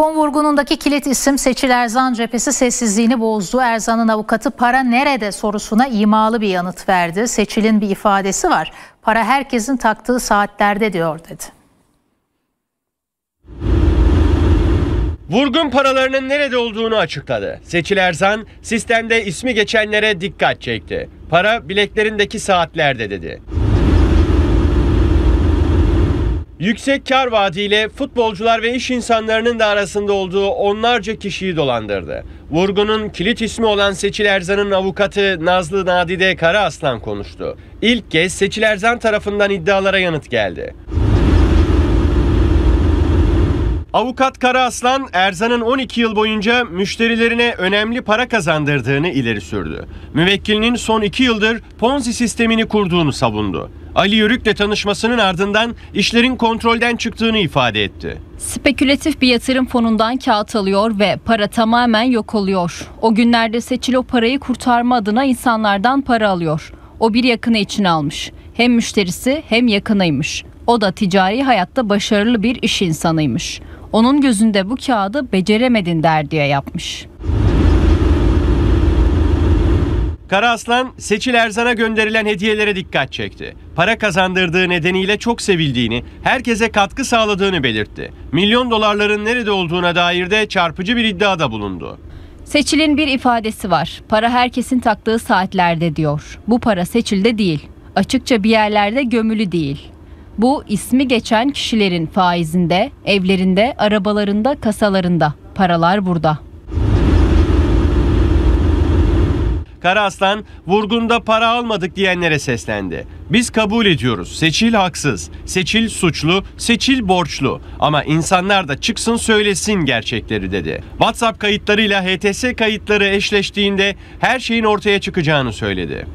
Fon vurgunundaki kilit isim Seçil Erzan cephesi sessizliğini bozdu. Erzan'ın avukatı para nerede sorusuna imalı bir yanıt verdi. Seçil'in bir ifadesi var. Para herkesin taktığı saatlerde diyor dedi. Vurgun paralarının nerede olduğunu açıkladı. Seçil Erzan sistemde ismi geçenlere dikkat çekti. Para bileklerindeki saatlerde dedi. Yüksek kar vaadiyle futbolcular ve iş insanlarının da arasında olduğu onlarca kişiyi dolandırdı. Vurgunun kilit ismi olan Seçil Erzan'ın avukatı Nazlı Nadide Karaaslan konuştu. İlk kez Seçil Erzan tarafından iddialara yanıt geldi. Avukat Karaaslan, Erzan'ın 12 yıl boyunca müşterilerine önemli para kazandırdığını ileri sürdü. Müvekkilinin son 2 yıldır Ponzi sistemini kurduğunu savundu. Ali Yörük'le tanışmasının ardından işlerin kontrolden çıktığını ifade etti. Spekülatif bir yatırım fonundan kağıt alıyor ve para tamamen yok oluyor. O günlerde Seçil o parayı kurtarma adına insanlardan para alıyor. O bir yakını için almış. Hem müşterisi hem yakınıymış. O da ticari hayatta başarılı bir iş insanıymış. Onun gözünde bu kağıdı beceremedin der diye yapmış. Karaaslan, Seçil Erzan'a gönderilen hediyelere dikkat çekti. Para kazandırdığı nedeniyle çok sevildiğini, herkese katkı sağladığını belirtti. Milyon dolarların nerede olduğuna dair de çarpıcı bir iddiada bulundu. Seçil'in bir ifadesi var. Para herkesin taktığı saatlerde diyor. Bu para Seçil'de değil. Açıkça bir yerlerde gömülü değil. Bu ismi geçen kişilerin faizinde, evlerinde, arabalarında, kasalarında. Paralar burada. Karaaslan vurgunda para almadık diyenlere seslendi. Biz kabul ediyoruz. Seçil haksız, seçil suçlu, seçil borçlu. Ama insanlar da çıksın söylesin gerçekleri dedi. WhatsApp kayıtlarıyla HTS kayıtları eşleştiğinde her şeyin ortaya çıkacağını söyledi.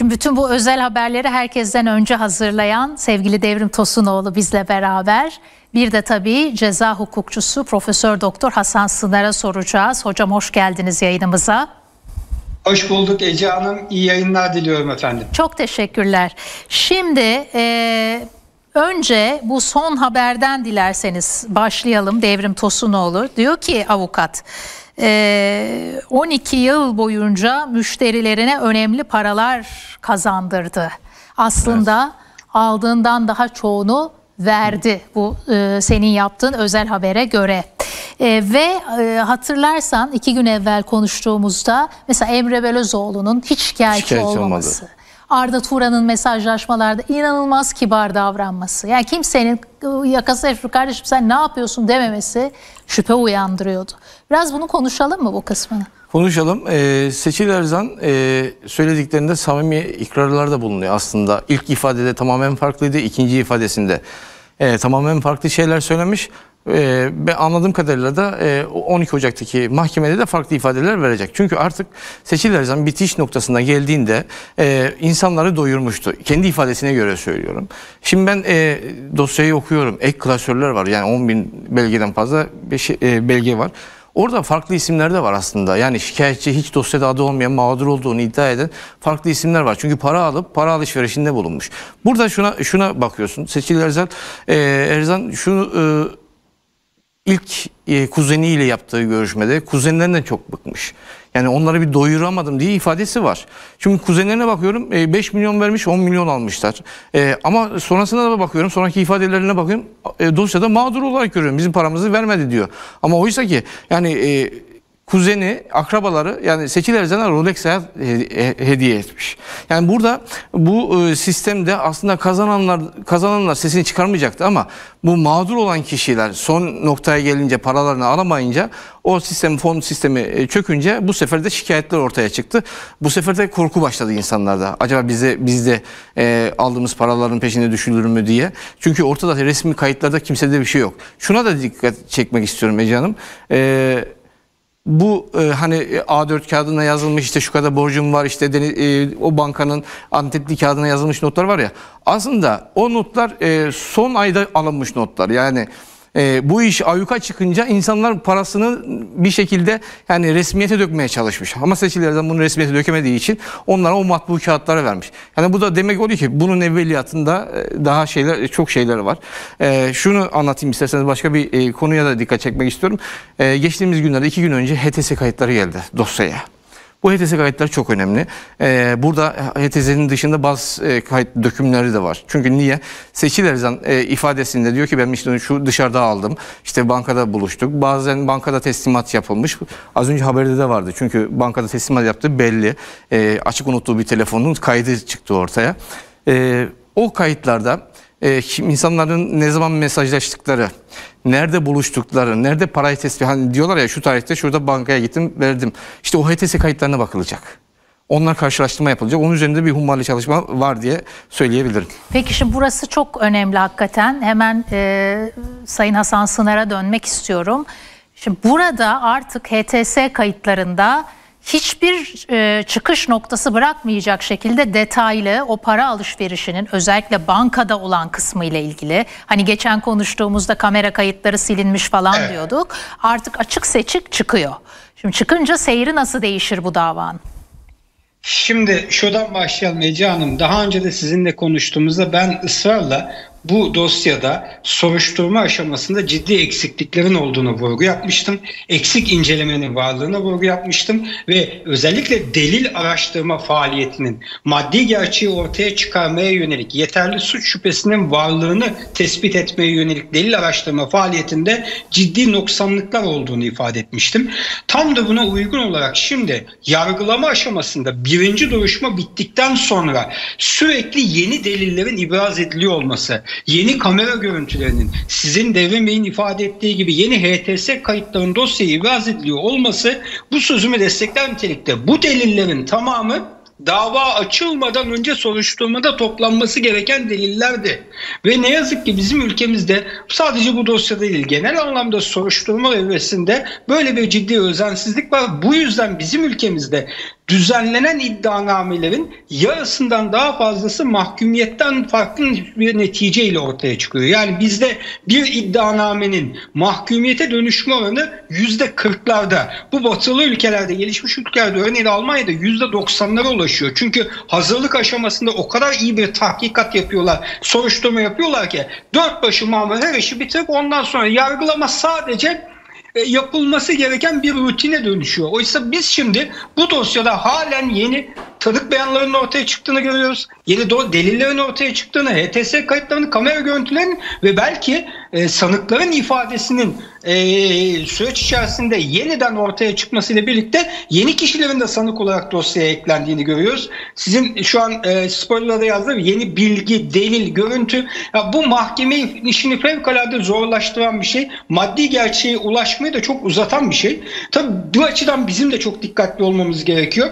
Şimdi bütün bu özel haberleri herkesten önce hazırlayan sevgili Devrim Tosunoğlu bizle beraber. Bir de tabii ceza hukukçusu Profesör Doktor Hasan Sınar'a soracağız. Hocam hoş geldiniz yayınımıza. Hoş bulduk Ece Hanım. İyi yayınlar diliyorum efendim. Çok teşekkürler. Şimdi e, önce bu son haberden dilerseniz başlayalım. Devrim Tosunoğlu diyor ki avukat 12 yıl boyunca müşterilerine önemli paralar kazandırdı. Aslında evet. aldığından daha çoğunu verdi bu e, senin yaptığın özel habere göre. E, ve e, hatırlarsan iki gün evvel konuştuğumuzda mesela Emre Belözoğlu'nun hiç şikayetçi, şikayetçi olmaması. Olmadı. Arda Turan'ın mesajlaşmalarda inanılmaz kibar davranması. Yani kimsenin yakası kardeşim sen ne yapıyorsun dememesi şüphe uyandırıyordu. Biraz bunu konuşalım mı bu kısmını? Konuşalım. Ee, Seçil Erzan e, söylediklerinde samimi ikrarlarda bulunuyor aslında. İlk ifadede tamamen farklıydı, ikinci ifadesinde e, tamamen farklı şeyler söylemiş. Ee, ve anladığım kadarıyla da 12 e, Ocak'taki mahkemede de farklı ifadeler verecek. Çünkü artık Seçil Erzan bitiş noktasına geldiğinde e, insanları doyurmuştu. Kendi ifadesine göre söylüyorum. Şimdi ben e, dosyayı okuyorum. Ek klasörler var. Yani 10 bin belgeden fazla belge var. Orada farklı isimler de var aslında. Yani şikayetçi hiç dosyada adı olmayan mağdur olduğunu iddia eden farklı isimler var. Çünkü para alıp para alışverişinde bulunmuş. Burada şuna şuna bakıyorsun. Seçil Erzan, e, Erzan şunu e, ilk e, kuzeniyle yaptığı görüşmede kuzenlerinden çok bıkmış. Yani onları bir doyuramadım diye ifadesi var. Şimdi kuzenlerine bakıyorum 5 e, milyon vermiş 10 milyon almışlar. E, ama sonrasında da bakıyorum sonraki ifadelerine bakıyorum e, dosyada mağdur olarak görüyorum. Bizim paramızı vermedi diyor. Ama oysa ki yani kuzeni, akrabaları yani Seçil Ercan'a Rolex hediye etmiş. Yani burada bu e, sistemde aslında kazananlar kazananlar sesini çıkarmayacaktı ama bu mağdur olan kişiler son noktaya gelince paralarını alamayınca o sistem fon sistemi e, çökünce bu sefer de şikayetler ortaya çıktı. Bu sefer de korku başladı insanlarda. Acaba bize bizde e, aldığımız paraların peşine düşülür mü diye. Çünkü ortada resmi kayıtlarda kimsede bir şey yok. Şuna da dikkat çekmek istiyorum Ece Hanım. Eee bu e, hani A4 kağıdına yazılmış işte şu kadar borcum var işte deniz, e, o bankanın antetli kağıdına yazılmış notlar var ya. Aslında o notlar e, son ayda alınmış notlar. Yani E, bu iş ayyuka çıkınca insanlar parasını bir şekilde yani resmiyete dökmeye çalışmış. Ama seçilerden bunu resmiyete dökemediği için onlara o matbu kağıtları vermiş. Yani bu da demek oluyor ki bunun evveliyatında e, daha şeyler çok şeyler var. E, şunu anlatayım isterseniz başka bir e, konuya da dikkat çekmek istiyorum. E, geçtiğimiz günlerde iki gün önce HTS kayıtları geldi dosyaya. Bu HTS kayıtları çok önemli. Ee, burada HTS'nin dışında bazı e, kayıt dökümleri de var. Çünkü niye? Seçil Erzan e, ifadesinde diyor ki ben işte şu dışarıda aldım. İşte bankada buluştuk. Bazen bankada teslimat yapılmış. Az önce haberde de vardı. Çünkü bankada teslimat yaptığı belli. E, açık unuttuğu bir telefonun kaydı çıktı ortaya. E, o kayıtlarda e, insanların ne zaman mesajlaştıkları, nerede buluştukları, nerede parayı tespit hani diyorlar ya şu tarihte şurada bankaya gittim verdim. İşte o HTS kayıtlarına bakılacak. Onlar karşılaştırma yapılacak. Onun üzerinde bir hummalı çalışma var diye söyleyebilirim. Peki şimdi burası çok önemli hakikaten. Hemen e, Sayın Hasan Sınar'a dönmek istiyorum. Şimdi burada artık HTS kayıtlarında hiçbir e, çıkış noktası bırakmayacak şekilde detaylı o para alışverişinin özellikle bankada olan kısmı ile ilgili hani geçen konuştuğumuzda kamera kayıtları silinmiş falan Evet. diyorduk. Artık açık seçik çıkıyor. Şimdi çıkınca seyri nasıl değişir bu davanın? Şimdi şuradan başlayalım Ece Hanım. Daha önce de sizinle konuştuğumuzda ben ısrarla bu dosyada soruşturma aşamasında ciddi eksikliklerin olduğunu vurgu yapmıştım. Eksik incelemenin varlığına vurgu yapmıştım ve özellikle delil araştırma faaliyetinin maddi gerçeği ortaya çıkarmaya yönelik yeterli suç şüphesinin varlığını tespit etmeye yönelik delil araştırma faaliyetinde ciddi noksanlıklar olduğunu ifade etmiştim. Tam da buna uygun olarak şimdi yargılama aşamasında birinci duruşma bittikten sonra sürekli yeni delillerin ibraz ediliyor olması, yeni kamera görüntülerinin sizin Devrim Bey'in ifade ettiği gibi yeni HTS kayıtlarının dosyayı ibraz ediliyor olması bu sözümü destekler nitelikte. Bu delillerin tamamı dava açılmadan önce soruşturmada toplanması gereken delillerdi. Ve ne yazık ki bizim ülkemizde sadece bu dosyada değil genel anlamda soruşturma evresinde böyle bir ciddi özensizlik var. Bu yüzden bizim ülkemizde düzenlenen iddianamelerin yarısından daha fazlası mahkumiyetten farklı bir neticeyle ortaya çıkıyor. Yani bizde bir iddianamenin mahkumiyete dönüşme oranı yüzde kırklarda. Bu batılı ülkelerde, gelişmiş ülkelerde örneğin Almanya'da yüzde doksanlara ulaşıyor. Çünkü hazırlık aşamasında o kadar iyi bir tahkikat yapıyorlar, soruşturma yapıyorlar ki dört başı mamur her işi bitirip ondan sonra yargılama sadece yapılması gereken bir rutine dönüşüyor. Oysa biz şimdi bu dosyada halen yeni tanık beyanlarının ortaya çıktığını görüyoruz. Yeni do- delillerin ortaya çıktığını, HTS kayıtlarının, kamera görüntülerinin ve belki e, sanıkların ifadesinin e, süreç içerisinde yeniden ortaya çıkmasıyla birlikte yeni kişilerin de sanık olarak dosyaya eklendiğini görüyoruz. Sizin şu an e, spoiler'da yazdığım yeni bilgi, delil, görüntü ya bu mahkeme işini fevkalade zorlaştıran bir şey. Maddi gerçeğe ulaşmayı da çok uzatan bir şey. Tabii bu açıdan bizim de çok dikkatli olmamız gerekiyor.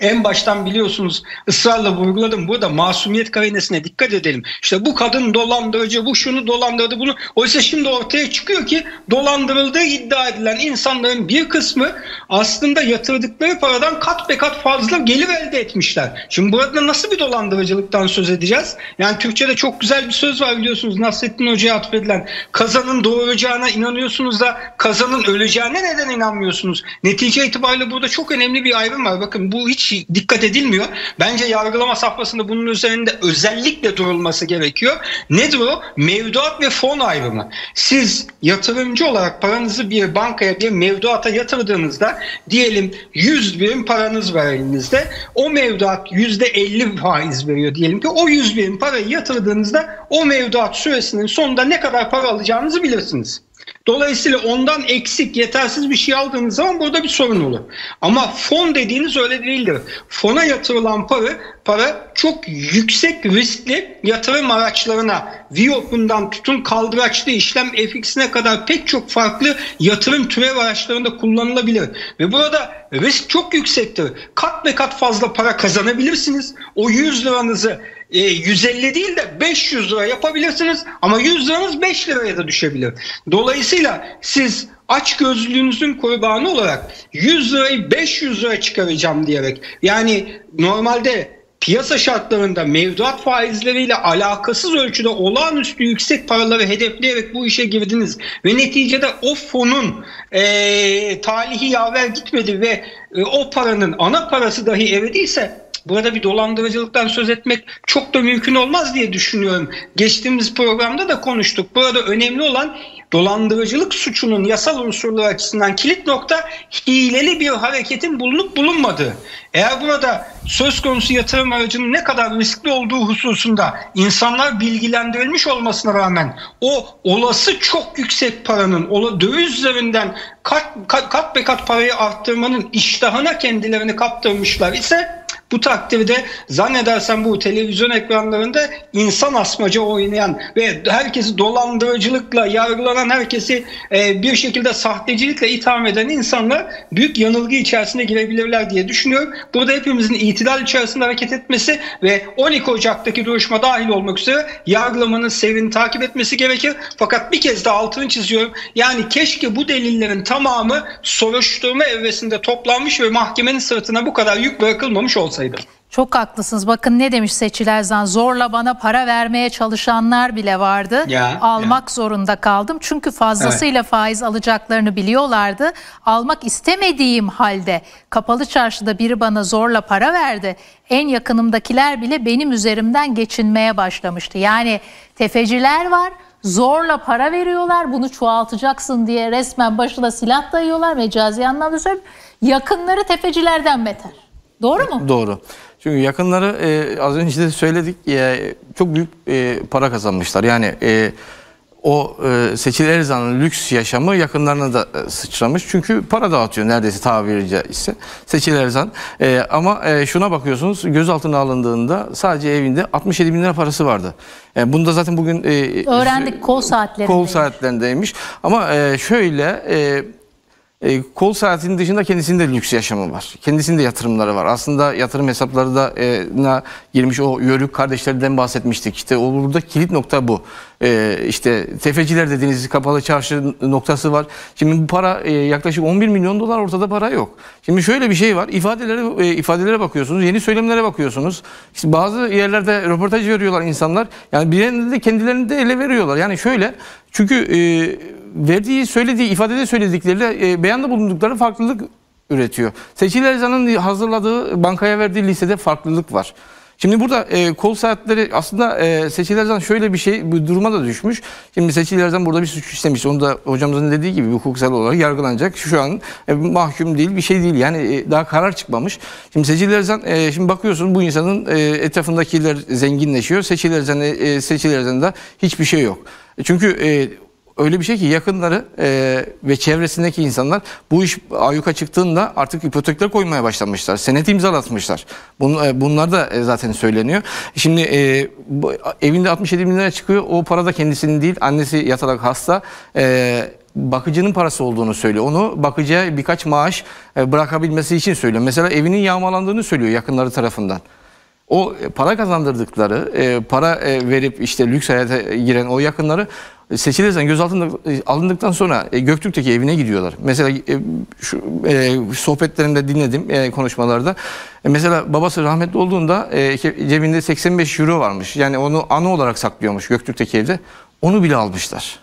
En baştan biliyorsunuz ısrarla vurguladım. Burada masumiyet karinesine dikkat edelim. İşte bu kadın dolandırıcı, bu şunu dolandırdı, bunu. Oysa şimdi ortaya çıkıyor ki dolandırıldığı iddia edilen insanların bir kısmı aslında yatırdıkları paradan kat be kat fazla gelir elde etmişler. Şimdi burada nasıl bir dolandırıcılıktan söz edeceğiz? Yani Türkçe'de çok güzel bir söz var biliyorsunuz Nasrettin Hoca'ya atfedilen. Kazanın doğuracağına inanıyorsunuz da kazanın öleceğine neden inanmıyorsunuz? Netice itibariyle burada çok önemli bir ayrım var. Bakın bu hiç dikkat edilmiyor. Bence yargılama safhasında bunun üzerinde özellikle durulması gerekiyor. Nedir o? Mevduat ve fon ayrımı. Siz yatırımcı olarak paranızı bir bankaya bir mevduata yatırdığınızda diyelim 100 birim paranız var elinizde. O mevduat %50 faiz veriyor diyelim ki o 100 birim parayı yatırdığınızda o mevduat süresinin sonunda ne kadar para alacağınızı bilirsiniz. Dolayısıyla ondan eksik, yetersiz bir şey aldığınız zaman burada bir sorun olur. Ama fon dediğiniz öyle değildir. Fona yatırılan para, para çok yüksek riskli yatırım araçlarına, VIOP'undan tutun kaldıraçlı işlem FX'ine kadar pek çok farklı yatırım türev araçlarında kullanılabilir. Ve burada risk çok yüksektir. Kat be kat fazla para kazanabilirsiniz. O 100 liranızı e, 150 değil de 500 lira yapabilirsiniz ama 100 liranız 5 liraya da düşebilir. Dolayısıyla siz aç gözlüğünüzün kurbanı olarak 100 lirayı 500 lira çıkaracağım diyerek yani normalde piyasa şartlarında mevduat faizleriyle alakasız ölçüde olağanüstü yüksek paraları hedefleyerek bu işe girdiniz ve neticede o fonun e, talihi yaver gitmedi ve e, o paranın ana parası dahi eridiyse Burada bir dolandırıcılıktan söz etmek çok da mümkün olmaz diye düşünüyorum. Geçtiğimiz programda da konuştuk. Burada önemli olan dolandırıcılık suçunun yasal unsurları açısından kilit nokta hileli bir hareketin bulunup bulunmadığı. Eğer burada söz konusu yatırım aracının ne kadar riskli olduğu hususunda insanlar bilgilendirilmiş olmasına rağmen o olası çok yüksek paranın döviz üzerinden kat, kat, kat be kat parayı arttırmanın iştahına kendilerini kaptırmışlar ise bu takdirde zannedersem bu televizyon ekranlarında insan asmaca oynayan ve herkesi dolandırıcılıkla yargılanan herkesi e, bir şekilde sahtecilikle itham eden insanlar büyük yanılgı içerisine girebilirler diye düşünüyorum. Burada hepimizin itidal içerisinde hareket etmesi ve 12 Ocak'taki duruşma dahil olmak üzere yargılamanın seyrini takip etmesi gerekir. Fakat bir kez daha altını çiziyorum. Yani keşke bu delillerin tamamı soruşturma evresinde toplanmış ve mahkemenin sırtına bu kadar yük bırakılmamış olsaydı. Çok haklısınız. Bakın ne demiş Seçil Erzan. Zorla bana para vermeye çalışanlar bile vardı. Ya, Almak zorunda kaldım. Çünkü fazlasıyla faiz alacaklarını biliyorlardı. Almak istemediğim halde kapalı çarşıda biri bana zorla para verdi. En yakınımdakiler bile benim üzerimden geçinmeye başlamıştı. Yani tefeciler var. Zorla para veriyorlar. Bunu çoğaltacaksın diye resmen başına silah dayıyorlar. Mecazi anlamda söylüyorum. Yakınları tefecilerden beter. Doğru mu? Doğru. Çünkü yakınları e, az önce de söyledik e, çok büyük e, para kazanmışlar. Yani e, o e, Seçil Erzan'ın lüks yaşamı yakınlarına da e, sıçramış. Çünkü para dağıtıyor neredeyse tabiri caizse Seçil Erzan. E, ama e, şuna bakıyorsunuz gözaltına alındığında sadece evinde 67 bin lira parası vardı. E, bunu da zaten bugün... E, Öğrendik kol saatlerinde. Kol saatlerindeymiş. Ama e, şöyle... E, e, kol saatinin dışında kendisinde lüks yaşamı var. Kendisinde yatırımları var. Aslında yatırım hesapları da e, girmiş o yörük kardeşlerden bahsetmiştik. İşte o burada kilit nokta bu. E, işte tefeciler dediğiniz kapalı çarşı noktası var. Şimdi bu para e, yaklaşık 11 milyon dolar ortada para yok. Şimdi şöyle bir şey var. İfadelere e, ifadelere bakıyorsunuz. Yeni söylemlere bakıyorsunuz. İşte bazı yerlerde röportaj veriyorlar insanlar. Yani bir de kendilerini de ele veriyorlar. Yani şöyle çünkü e, verdiği, söylediği, ifadede söyledikleriyle e, beyanda bulundukları farklılık üretiyor. Seçil Erzan'ın hazırladığı, bankaya verdiği listede farklılık var. Şimdi burada e, kol saatleri aslında e, Seçil Erzan şöyle bir şey bu duruma da düşmüş. Şimdi Seçil Erzan burada bir suç işlemiş. Onu da hocamızın dediği gibi hukuksal olarak yargılanacak. Şu an e, mahkum değil bir şey değil. Yani e, daha karar çıkmamış. Şimdi Seçil Erzan e, şimdi bakıyorsun bu insanın e, etrafındakiler zenginleşiyor. Seçil Erzan, e, Seçil Erzan'da hiçbir şey yok. E, çünkü e, öyle bir şey ki yakınları e, ve çevresindeki insanlar bu iş ayyuka çıktığında artık ipotekler koymaya başlamışlar. Senet imzalatmışlar. Bun, e, bunlar da e, zaten söyleniyor. Şimdi e, bu, evinde 67 bin lira çıkıyor. O para da kendisinin değil. Annesi yatarak hasta. E, bakıcının parası olduğunu söylüyor. Onu bakıcıya birkaç maaş e, bırakabilmesi için söylüyor. Mesela evinin yağmalandığını söylüyor yakınları tarafından o para kazandırdıkları, e, para e, verip işte lüks hayata giren o yakınları seçilirsen gözaltında e, alındıktan sonra e, Göktürk'teki evine gidiyorlar. Mesela e, şu e, sohbetlerinde dinledim e, konuşmalarda. E, mesela babası rahmetli olduğunda e, cebinde 85 euro varmış. Yani onu anı olarak saklıyormuş Göktürk'teki evde. Onu bile almışlar.